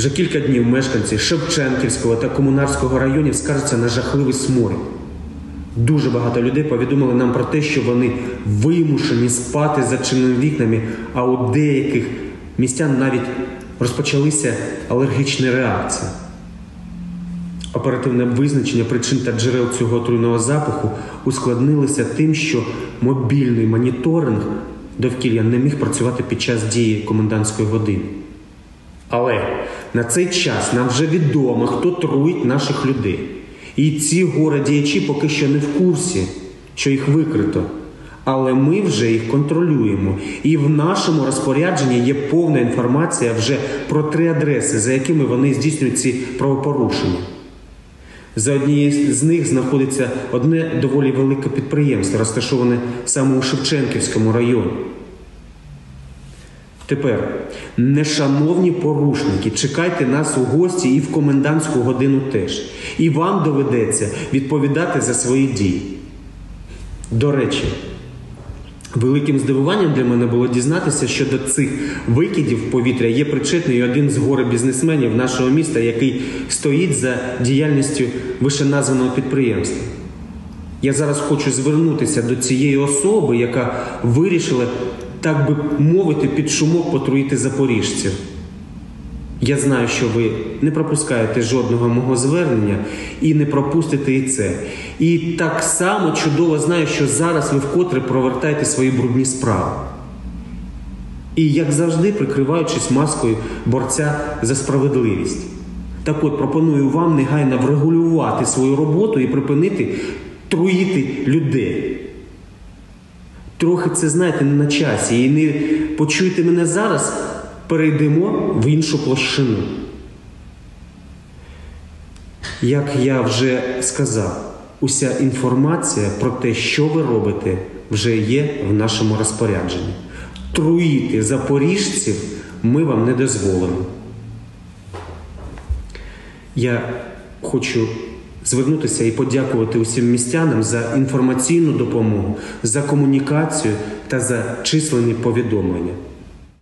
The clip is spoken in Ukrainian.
Вже кілька днів мешканці Шевченківського та Комунарського районів скаржаться на жахливий сморід. Дуже багато людей повідомили нам про те, що вони вимушені спати за чинними вікнами, а у деяких містян навіть розпочалися алергічні реакції. Оперативне визначення причин та джерел цього отруйного запаху ускладнилося тим, що мобільний моніторинг довкілля не міг працювати під час дії комендантської години. Але на цей час нам вже відомо, хто труїть наших людей. І ці горе-діячі поки що не в курсі, що їх викрито. Але ми вже їх контролюємо. І в нашому розпорядженні є повна інформація вже про три адреси, за якими вони здійснюють ці правопорушення. За однією з них знаходиться одне доволі велике підприємство, розташоване саме у Шевченківському районі. Тепер, нешановні порушники, чекайте нас у гості і в комендантську годину теж. І вам доведеться відповідати за свої дії. До речі, великим здивуванням для мене було дізнатися, що до цих викидів повітря є причетний один з горе бізнесменів нашого міста, який стоїть за діяльністю вищеназваного підприємства. Я зараз хочу звернутися до цієї особи, яка вирішила, так би мовити, під шумок потруїти запоріжців. Я знаю, що ви не пропускаєте жодного мого звернення і не пропустите і це. І так само чудово знаю, що зараз ви вкотре провертаєте свої брудні справи. І, як завжди, прикриваючись маскою борця за справедливість. Так от пропоную вам негайно врегулювати свою роботу і припинити труїти людей. Трохи це знаєте не на часі. І не почуйте мене зараз, перейдемо в іншу площину. Як я вже сказав, уся інформація про те, що ви робите, вже є в нашому розпорядженні. Труїти запоріжців ми вам не дозволимо. Я хочу звернутися і подякувати усім містянам за інформаційну допомогу, за комунікацію та за численні повідомлення.